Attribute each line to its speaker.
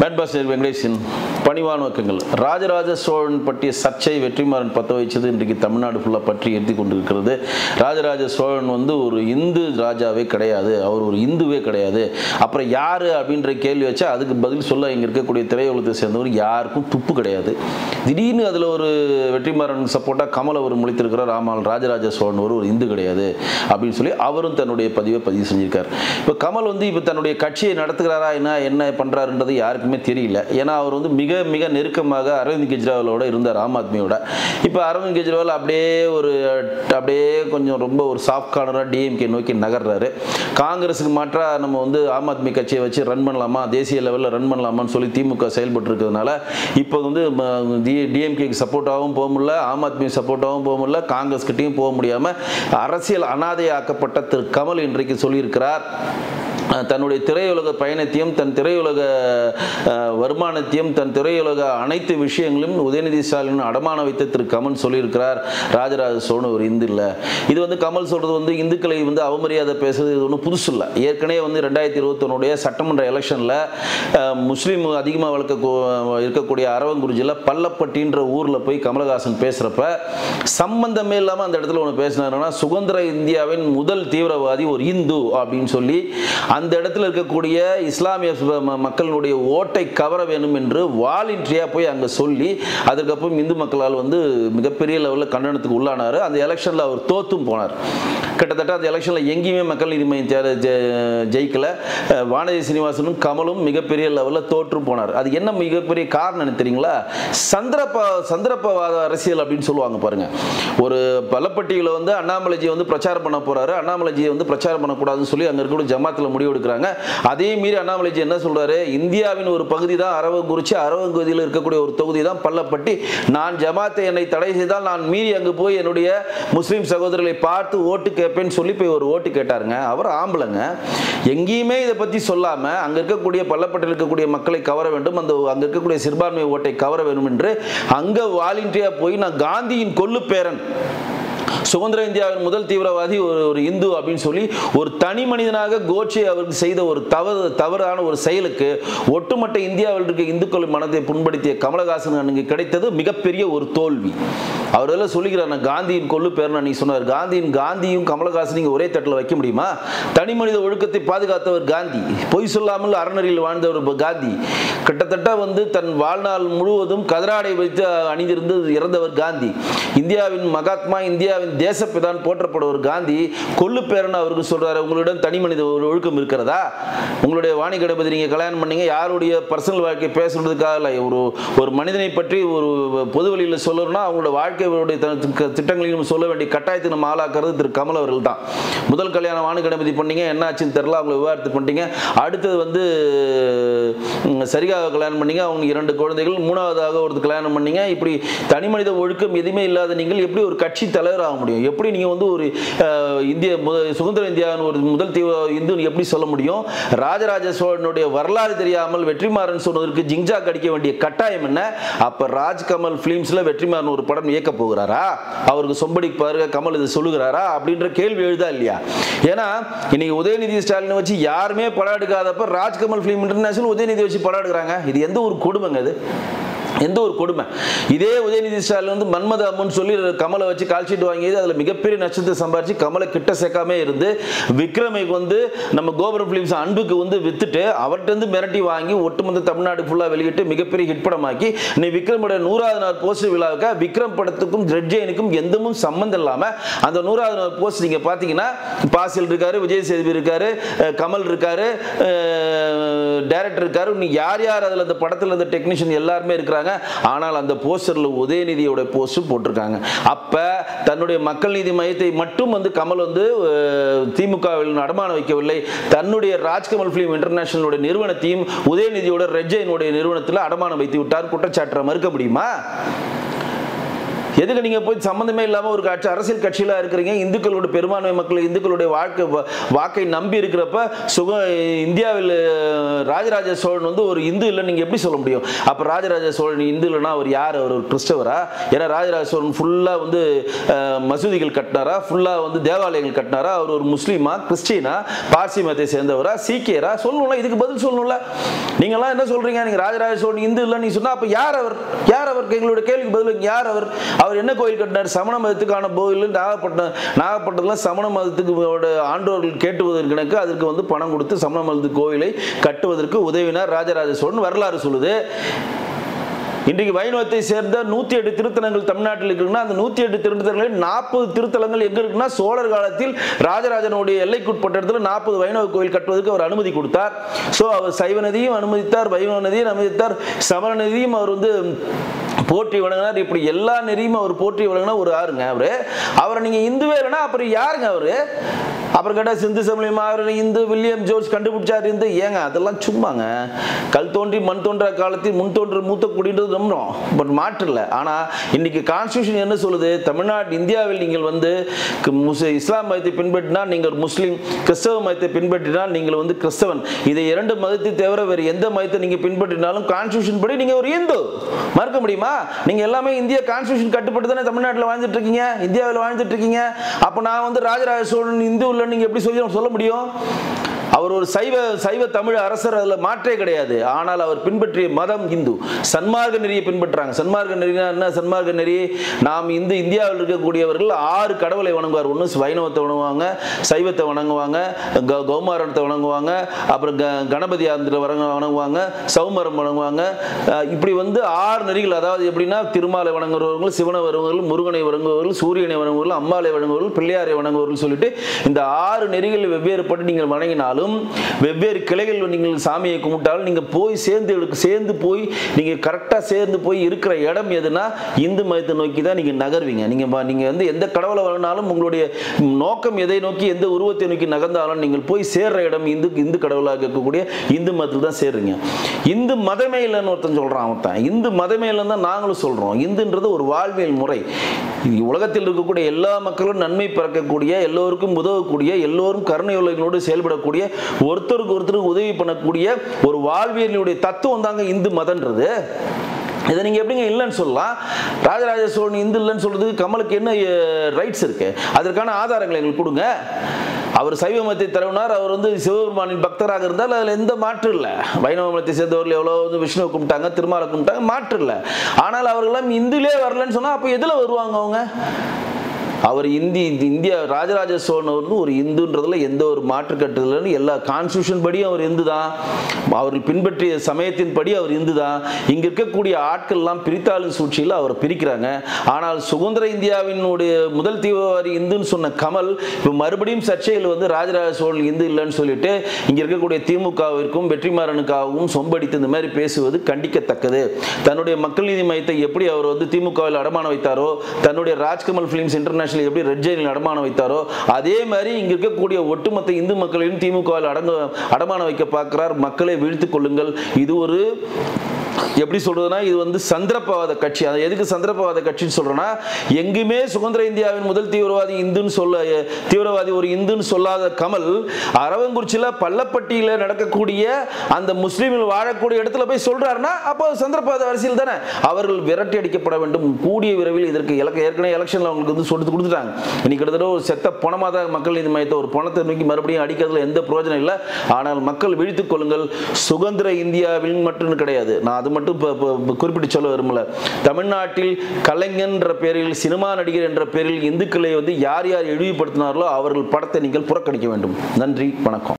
Speaker 1: பேட்பாஸ்டர் வெங்கடேஷின் பணிவான நோக்கங்கள். ராஜராஜ சோழன் பற்றிய சர்ச்சை வெற்றிமாறன் பற்ற வச்சது இன்றைக்கு தமிழ்நாடு ஃபுல்லாக பற்றி எழுதி கொண்டிருக்கிறது. ராஜராஜ சோழன் வந்து ஒரு இந்து ராஜாவே கிடையாது. அவர் ஒரு இந்துவே கிடையாது. அப்புறம் யார் அப்படின்ற கேள்வி வச்சா அதுக்கு பதில் சொல்ல இங்கே இருக்கக்கூடிய திரையுலகத்தை சேர்ந்தவர் யாருக்கும் துப்பு கிடையாது. திடீர்னு அதில் ஒரு வெற்றிமாறன் சப்போர்ட்டாக கமல் அவர் முழித்திருக்கிறார் ராமால் ராஜராஜ சோழன் ஒரு ஒரு இந்து கிடையாது அப்படின்னு சொல்லி அவரும் தன்னுடைய பதிவை பதிவு செஞ்சிருக்கார். இப்போ கமல் வந்து இப்போ தன்னுடைய கட்சியை நடத்துகிறாரா என்ன என்ன பண்ணுறாருன்றது யாருக்குமே தெரியல. ஏன்னா அவர் வந்து மிக மிக நெருக்கமாக அரவிந்த் கெஜ்ரிவாலோட இருந்தார் ஆம் ஆத்மியோட. இப்போ அரவிந்த் கெஜ்ரிவால் அப்படியே ஒரு அப்படியே கொஞ்சம் ரொம்ப ஒரு சாஃப்ட் கார்னராக டிஎம்கே நோக்கி நகர்றாரு. காங்கிரஸுக்கு மாற்றாக நம்ம வந்து ஆம் ஆத்மி கட்சியை வச்சு ரன் பண்ணலாமா? தேசிய லெவலில் ரன் பண்ணலாமான்னு சொல்லி திமுக செயல்பட்டு இருக்கிறதுனால இப்போ வந்து டிஎம்கேக்கு சப்போர்ட்டாகவும் போக முடியல ஆம் ஆத்மி சப்போர்ட்டாகவும் போக முடியல காங்கிரஸ் கிட்டேயும் போக முடியாமல் அரசியல் அனாதையாக்கப்பட்ட திரு கமல் இன்றைக்கு சொல்லியிருக்கிறார். தன்னுடைய திரையுலக பயணத்தையும் தன் திரையுலக வருமானத்தையும் தன் திரையுலக அனைத்து விஷயங்களும் உதயநிதி ஸ்டாலின் அடமான வைத்த திரு கமல் சொல்லியிருக்கிறார். ராஜராஜ சோழன் ஒரு இந்து இல்லை. இது வந்து கமல் சொல்றது வந்து இந்துக்களை வந்து அவமரியாதை பேசுறது இது ஒன்றும் புதுசு இல்லை. ஏற்கனவே வந்து ரெண்டாயிரத்தி இருபத்தொன்னுடைய சட்டமன்ற எலெக்ஷனில் முஸ்லீம் அதிகமாக வளர்க்க இருக்கக்கூடிய அரவங்குறிஞ்சியில் பள்ளப்பட்டின்ற ஊரில் போய் கமலஹாசன் பேசுகிறப்ப சம்பந்தமே இல்லாமல் அந்த இடத்துல ஒன்று பேசினாருன்னா சுதந்திர இந்தியாவின் முதல் தீவிரவாதி ஒரு இந்து அப்படின்னு சொல்லி அந்த இடத்துல இருக்கக்கூடிய இஸ்லாமிய ம- மக்களினுடைய ஓட்டை கவர வேணும் என்று வாலண்டியாக போய் அங்கே சொல்லி அதுக்கப்புறம் இந்து மக்களால் வந்து மிகப்பெரிய லெவலில் கண்டனத்துக்கு உள்ளானார். அந்த எலெக்ஷனில் அவர் தோத்தும் போனார். கிட்டத்தட்ட அந்த எலெக்ஷனில் எங்கேயுமே மக்கள் நீதி மையம் ஜெயிக்கல. வானதி சீனிவாசனும் கமலும் மிகப்பெரிய லெவலில் தோற்று போனார். அது என்ன மிகப்பெரிய காரணம் என்ன தெரியுங்களா? சந்திரப்ப சந்திரப்பவாத அரசியல் அப்படின்னு சொல்லுவாங்க பாருங்கள் ஒரு பலப்பட்டியில் வந்து அண்ணாமலைஜி வந்து பிரச்சாரம் பண்ண போகிறாரு அண்ணாமலைஜியை வந்து பிரச்சாரம் பண்ணக்கூடாதுன்னு சொல்லி அங்கே இருக்கக்கூடிய ஜமாத்தில் முடிவு எடுக்கிறாங்க அதே மீறி அண்ணாமலைஜி என்ன சொல்றாரு? இந்தியாவின் ஒரு பகுதி தான் அரவங்குறிச்சி. அரவங்குதியில் இருக்கக்கூடிய ஒரு தொகுதி தான் பள்ளப்பட்டி. நான் ஜமாத்தை என்னை தடை செய்தால் நான் மீறி அங்கு போய் என்னுடைய முஸ்லீம் சகோதரர்களை பார்த்து ஓட்டு கேட்பேன்னு சொல்லி போய் ஒரு ஓட்டு கேட்டாருங்க. அவர் ஆம்பளைங்க. எங்கேயுமே இதை பற்றி சொல்லாம அங்க இருக்கக்கூடிய பள்ளப்பட்டில் இருக்கக்கூடிய மக்களை கவர வேண்டும். அந்த அங்க இருக்கக்கூடிய சிறுபான்மை ஓட்டை கவர வேண்டும் என்று அங்க வாலண்டியா போய் நான் காந்தியின் கொள்ளு பேரன். சுதந்திர இந்தியாவின் முதல் தீவிரவாதி ஒரு ஒரு இந்து அப்படின்னு சொல்லி ஒரு தனி மனிதனாக கோட்சே அவருக்கு செய்த ஒரு தவறு தவறான ஒரு செயலுக்கு ஒட்டுமொத்த இந்தியாவில் இருக்க இந்துக்கள் மனதை புண்படுத்திய கமலஹாசன் அன்னைக்கு கிடைத்தது மிகப்பெரிய ஒரு தோல்வி. அவர் எல்லாம் சொல்லிக்கிறார் நான் காந்தியின் கொள்ளு பேர் நீ சொன்னார். காந்தியின் காந்தியும் கமலஹாசனையும் ஒரே தட்டில் வைக்க முடியுமா? தனி மனித ஒழுக்கத்தை பாதுகாத்தவர் காந்தி. பொய் சொல்லாமல் அறநெறியில் வாழ்ந்தவர் காந்தி. கிட்டத்தட்ட வந்து தன் வாழ்நாள் முழுவதும் கதராடை வைத்து அணிந்திருந்து இறந்தவர் காந்தி. இந்தியாவின் மகாத்மா இந்தியா இந்தியாவின் தேசப்பிதான் போற்றப்படுவர் காந்தி கொல்லு பேரன் அவருக்கு சொல்றாரு. உங்களிடம் தனி மனித ஒரு ஒழுக்கம் இருக்கிறதா? உங்களுடைய வாணி கணபதி நீங்க கல்யாணம் பண்ணீங்க யாருடைய பர்சனல் வாழ்க்கை பேசுறதுக்காக இல்லை ஒரு ஒரு மனிதனை பற்றி ஒரு பொது வழியில் சொல்லணும்னா அவங்களோட வாழ்க்கையுடைய த- திட்டங்களையும் சொல்ல வேண்டிய கட்டாயத்தை நம்ம ஆளாக்குறது திரு கமல் அவர்கள் தான். முதல் கல்யாணம் வாணி கணபதி பண்ணீங்க என்ன ஆச்சுன்னு தெரில அவங்களை விவாதத்து பண்ணிட்டீங்க. அடுத்தது வந்து சரிகாக கல்யாணம் பண்ணீங்க அவங்க இரண்டு குழந்தைகள் மூணாவதாக ஒரு கல்யாணம் பண்ணீங்க. இப்படி தனி மனித ஒழுக்கம் எதுவுமே இல்லாத நீங்கள் எப்படி ஒரு கட்சி தலைவர் ஆக முடியும். எப்படி நீங்கள் வந்து ஒரு இந்திய சுதந்திர இந்தியாவின் ஒரு முதல் தீவிர இந்துன்னு எப்படி சொல்ல முடியும்? ராஜராஜ சோழனுடைய வரலாறு தெரியாமல் வெற்றிமாறன் சொன்னதற்கு ஜிங்ஜா கடிக்க வேண்டிய கட்டாயம் என்ன? அப்போ ராஜ்கமல் ஃபிலிம்ஸில் வெற்றிமாறன் ஒரு படம் இயக்க போகிறாரா? அவருக்கு சொம்படி பாருங்க கமல் இது சொல்லுகிறாரா? அப்படின்ற கேள்வி எழுதா இல்லையா? ஏன்னா இன்னைக்கு உதயநிதி ஸ்டாலினை வச்சு யாருமே படம் எடுக்காதப்ப ராஜ்கமல் ஃபிலிம் இன்டர்நேஷனல் உதயநிதி வச்சு படம் எடுக்கிறாங்க. இது எந்த ஒரு கொடுமைங்க அது எந்த ஒரு கொடுமை? இதே உதயநிதி ஸ்டாலின் வந்து மன்மத அம்மன் சொல்லி கமலை வச்சு கால் ஷீட் வாங்கியது அதில் மிகப்பெரிய நட்சத்திரத்தை சம்பாரிச்சு கமலை கிட்ட சேர்க்காம இருந்து விக்ரமைக்கு வந்து நம்ம கோபுரம் ஃபிலிம்ஸ் அன்புக்கு வந்து வித்துட்டு அவர்கிட்டருந்து மிரட்டி வாங்கி ஒட்டுமொத்த தமிழ்நாடு ஃபுல்லாக வெளியிட்டு மிகப்பெரிய ஹிட் படமாக்கி நீ விக்ரமுடைய நூறாவது நாள் போஸ்டர் விழாவுக்கு விக்ரம் படத்துக்கும் ரெட் ஜெயினுக்கும் எந்தமும் சம்மந்தம் இல்லாமல் அந்த நூறாவது நாள் போஸ்ட் நீங்கள் பார்த்தீங்கன்னா பாசில் இருக்காரு விஜய் சேதுபி இருக்காரு கமல் இருக்காரு டேரக்டர் இருக்காரு நீ யார் யார் அதில் அந்த படத்தில் இருந்த டெக்னீஷியன் எல்லாருமே இருக்கிறாங்க. ஆனால் அந்த போஸ்டரில் உதயநிதியோட போஸ்டும் போட்டிருக்காங்க. அப்போ தன்னுடைய மக்கள் நீதி மையத்தை மட்டும் வந்து கமல் வந்து திமுகவில் நடமான வைக்கவில்லை. தன்னுடைய ராஜ்கமல் ஃபிலிம் இன்டர்நேஷனலுடைய நிறுவனத்தையும் உதயநிதியோட ரெட்ஜைனுடைய நிறுவனத்தில் அடமானம் வைத்து விட்டார். குற்றச்சாட்டை மறுக்க முடியுமா? எதுக்கு நீங்க போய் சம்மந்தமே இல்லாம ஒரு கட்சி அரசியல் கட்சியில இருக்கிறீங்க இந்துக்களோட பெரும்பான்மை மக்கள் இந்துக்களுடைய வாழ்க்கை வாக்கை நம்பி இருக்கிறப்ப சுக இந்தியாவில் ராஜராஜ சோழன் வந்து ஒரு இந்து இல்லை நீங்க எப்படி சொல்ல முடியும்? அப்ப ராஜராஜ சோழன் இந்து இல்லைன்னா அவர் யார்? அவர் ஒரு கிறிஸ்தவரா? ஏன்னா ராஜராஜ சோழன் ஃபுல்லா வந்து மசூதிகள் கட்டினாரா? ஃபுல்லா வந்து தேவாலயங்கள் கட்டினாரா? அவர் ஒரு முஸ்லீமா கிறிஸ்டினா பார்சி மதத்தை சேர்ந்தவரா? சீக்கியரா? சொல்லணும்ல இதுக்கு பதில் சொல்லணும்ல. நீங்களாம் என்ன சொல்றீங்க? நீங்க ராஜராஜ சோழன் இந்து இல்லைன்னு நீ சொன்னா அப்ப யார் அவர்? யார் அவர் எங்களுடைய கேள்விக்கு பதில் யார் அவர்? அவர் என்ன கோயில் கட்டினார்? சமண மதத்துக்கான கோயில் நாகப்பட்டினம் நாகப்பட்டினத்தில் சமண மதத்துக்கு ஆண்டோர்கள் கேட்டுவதற்கு அதற்கு வந்து பணம் கொடுத்து சமண மதத்து கோயிலை கட்டுவதற்கு உதவினார் ராஜராஜ சோழன் வரலாறு சொல்லுது. இன்றைக்கு வைணவத்தை சேர்ந்த நூத்தி எட்டு திருத்தலங்கள் தமிழ்நாட்டில் இருக்குன்னா அந்த நூத்தி எட்டு திருத்தலங்களில் நாற்பது திருத்தலங்கள் எங்க இருக்குன்னா சோழர் காலத்தில் ராஜராஜனுடைய எல்லைக்குட்பட்ட இடத்துல நாற்பது வைணவ கோயில் கட்டுவதற்கு அவர் அனுமதி கொடுத்தார். ஸோ அவர் சைவ நதியும் அனுமதித்தார் வைணவ நதியும் அனுமதித்தார் சமண நதியும் அவர் வந்து போற்றி வழங்கினார் இப்படி எல்லா நெறியும் அவர் போற்றி வழங்கினா ஒரு ஆறுங்க அவரு. அவரை நீங்க இந்துவே இல்லைன்னா அப்புறம் யாருங்க அவரு? அப்புறம் கேட்டால் சிந்து சமயம் இந்து வில்லியம் ஜோர்ஜ் கண்டுபிடிச்சார் இந்து ஏங்க? அதெல்லாம் சும்மாங்க. கல் தோன்றி மண் தோன்ற காலத்தில் முன் தோன்ற மூத்த குடின்றது நம்புறோம். பட் மாற்றில்ல ஆனால் இன்னைக்கு கான்ஸ்டியூஷன் என்ன சொல்லுது? தமிழ்நாடு இந்தியாவில் நீங்கள் வந்து கு- இஸ்லாம் மதத்தை பின்பற்றினால் நீங்கள் ஒரு முஸ்லீம் கிறிஸ்தவ மதத்தை பின்பற்றினால் நீங்கள் வந்து கிறிஸ்தவன். இதை இரண்டு மதத்தை தவிர வேறு எந்த மதத்தை நீங்கள் பின்பற்றினாலும் கான்ஸ்டியூஷன் படி நீங்கள் ஒரு இந்து. மறுக்க முடியுமா? நீங்கள் எல்லாமே இந்திய கான்ஸ்டியூஷன் கட்டுப்பட்டு தானே தமிழ்நாட்டில் வாழ்ந்துட்டு இருக்கீங்க? இந்தியாவில் வாழ்ந்துட்டு இருக்கீங்க? அப்போ நான் வந்து ராஜராஜ சோழன் இந்து இல்லை நீங்க எப்படி சொல்லி சொல்ல முடியும்? அவர் ஒரு சைவ சைவ தமிழ் அரசர் அதில் மாற்றே கிடையாது. ஆனால் அவர் பின்பற்றிய மதம் இந்து சன்மார்க்க நெறியை பின்பற்றுறாங்க. சன்மார்க்க நெறினா என்ன? சன்மார்க்க நெறி நாம் இந்து இந்தியாவில் இருக்கக்கூடியவர்கள் ஆறு கடவுளை வணங்குவார். ஒன்று வைணவத்தை வணங்குவாங்க சைவத்தை வணங்குவாங்க க- வணங்குவாங்க அப்புறம் க கணபதி ஆந்திர வணங்க வணங்குவாங்க சௌமரம் வணங்குவாங்க. இப்படி வந்து ஆறு நெறிகள். அதாவது எப்படின்னா திருமாலை வணங்குறவர்கள் சிவனை வருவர்கள் முருகனை வணங்குவர்கள் சூரியனை வணங்குவர்கள் அம்மாளை வணங்குவர்கள் பிள்ளையாரை வணங்குவர்கள் சொல்லிட்டு இந்த ஆறு நெறிகள் வெவ்வேறுபட்டு நீங்கள் வணங்கினாலும் வெவ்வேறு கிளைகள் நீங்கள் சாமியை கும்பிட்டாலும் நீங்கள் போய் சேர்ந்து எடுக்க- சேர்ந்து போய் நீங்கள் கரெக்டாக சேர்ந்து போய் இருக்கிற இடம் எதுனா இந்து மதத்தை நோக்கி தான் நீங்கள் நகர்வீங்க. நீங்கள் நீங்கள் வந்து எந்த கடவுளை வணங்கினாலும் உங்களுடைய நோக்கம் எதை நோக்கி எந்த உருவத்தை நோக்கி நகர்ந்தாலும் நீங்கள் போய் சேர்ற இடம் இந்து இந்து கடவுளாக இருக்கக்கூடிய இந்து மதத்தில் தான் சேர்றீங்க. இந்து மதமே இல்லைன்னு ஒருத்தன் சொல்கிறான் அவன் இந்து மதமே இல்லைன்னு தான் நாங்களும் சொல்கிறோம் இந்துன்றது ஒரு வாழ்வியல் முறை. இது உலகத்தில் இருக்கக்கூடிய எல்லா மக்களும் நன்மை பிறக்கக்கூடிய எல்லோருக்கும் உதவக்கூடிய எல்லோரும் கருணை உள்ளங்களோடு செயல்படக்கூடிய ஒருத்தருக்கு ஒருத்தருக்கு உதவி பண்ணக்கூடிய ஒரு வாழ்வியலுடைய தத்துவம் தாங்க இந்து மதன்றது இதை நீங்கள் எப்படிங்க இல்லைன்னு சொல்லலாம்? ராஜராஜ சோழன் இந்து இல்லைன்னு சொல்கிறதுக்கு கமலுக்கு என்ன ரைட்ஸ் இருக்குது அதற்கான ஆதாரங்களை எங்களுக்கு கொடுங்க. அவர் சைவ மதத்தை தரவினார் அவர் வந்து சிவபெருமானின் பக்தராக இருந்தால் அதில் எந்த மாற்று இல்லை. வைணவ மதத்தை சேர்ந்தவர்கள் எவ்வளோ வந்து விஷ்ணுவை கும்பிட்டாங்க திருமாலை கும்பிட்டாங்க மாற்று இல்லை. ஆனால் அவர்களெல்லாம் இந்துலே வரலன்னு சொன்னால் அப்போ எதில் வருவாங்க அவங்க? அவர் இந்தி இந்தியா ராஜராஜ சோழன் வந்து ஒரு இந்துன்றதுல எந்த ஒரு மாற்று கட்டுதலும் எல்லா கான்ஸ்டியூஷன் படியும் அவர் இந்து தான் அவர் பின்பற்றிய சமயத்தின் படி அவர் இந்து தான் இங்க இருக்கக்கூடிய ஆட்கள்லாம் பிரித்தாளும் சூழ்ச்சியில் அவரை பிரிக்கிறாங்க. ஆனால் சுதந்திர இந்தியாவினுடைய முதல் தீவிரவாதி இந்துன்னு சொன்ன கமல் இப்போ மறுபடியும் சர்ச்சையில் வந்து ராஜராஜ சோழன் இந்து இல்லைன்னு சொல்லிட்டு இங்க இருக்கக்கூடிய திமுகவிற்கும் வெற்றிமாறனுக்காகவும் சொம்படித்து இந்த மாதிரி பேசுவது கண்டிக்கத்தக்கது. தன்னுடைய மக்கள் நீதி மையத்தை எப்படி அவர் வந்து திமுகவில் அடமான வைத்தாரோ தன்னுடைய ராஜ்கமல் ஃபிலிம்ஸ் இன்டர்நேஷனல் எப்படி ரெட் ஜெயினில் அடமான வைத்தாரோ அதே மாதிரி இங்க இருக்கக்கூடிய ஒட்டுமொத்த இந்து மக்களையும் திமுகவில் அடங்க அடமான வைக்க பார்க்கிறார். மக்களை வீழ்த்து கொள்ளுங்கள். இது ஒரு எப்படி சொல்றதுன்னா இது வந்து சந்திரப்பவாத கட்சி. அதை எதுக்கு சந்திரப்பவாத கட்சின்னு சொல்றேன்னா எங்குமே சுதந்திர இந்தியாவின் முதல் தீவிரவாதி இந்துன்னு சொல்ல தீவிரவாதி ஒரு இந்துன்னு சொல்லாத கமல் அரவங்குறிச்சியில் பள்ளப்பட்டியில் நடக்கக்கூடிய அந்த முஸ்லீம்கள் வாழக்கூடிய இடத்துல போய் சொல்றாருன்னா அப்போ சந்திரப்பவாத அரசியல் தானே. அவர்கள் விரட்டி அடிக்கப்பட வேண்டும். கூடிய விரைவில் இதற்கு இலக்க ஏற்கனவே எலெக்ஷனில் அவங்களுக்கு வந்து சொல்லிட்டு கொடுத்துட்டாங்க. இன்னைக்கு கிட்டத்தட்ட ஒரு செத்த பணமாக தான் மக்கள் நீதி மையத்தை ஒரு பணத்தை நோக்கி மறுபடியும் அடிக்கிறதுல எந்த பிரயோஜனம் இல்லை. ஆனால் மக்கள் விழித்துக் கொள்ளுங்கள். சுதந்திர இந்தியாவில் மட்டும் கிடையாது. நான் அது மட்டும் மட்டும் குறிப்பிட்டு சொல்ல விரும்பல. தமிழ்நாட்டில் கலைஞன் என்ற பேரில் சினிமா நடிகர் என்ற பேரில் இந்துக்களை வந்து யார் யார் இழிவுபடுத்தினார்களோ அவர்கள் படத்தை நீங்கள் புறக்கணிக்க வேண்டும். நன்றி வணக்கம்.